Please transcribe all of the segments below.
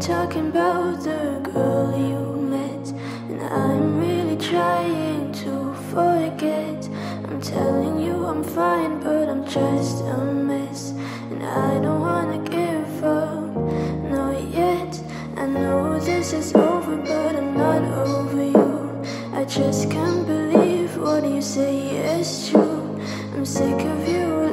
talking about the girl you met, and I'm really trying to forget. I'm telling you I'm fine, but I'm just a mess, and I don't wanna give up, not yet. I know this is over, but I'm not over you. I just can't believe what you say is true. I'm sick of you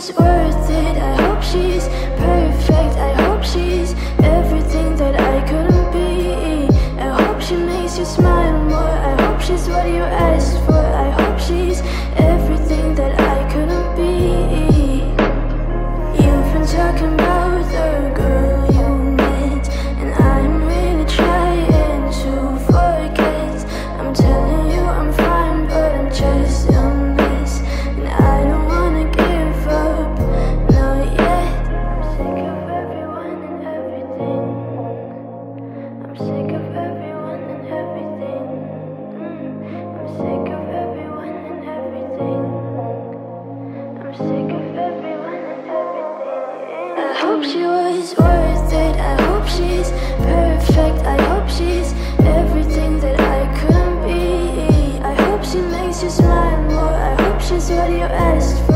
she worth it. I hope she's perfect. I hope she's everything that I couldn't be. I hope she makes you smile more. I hope she's what you asked for. She's what you asked for. I hope she's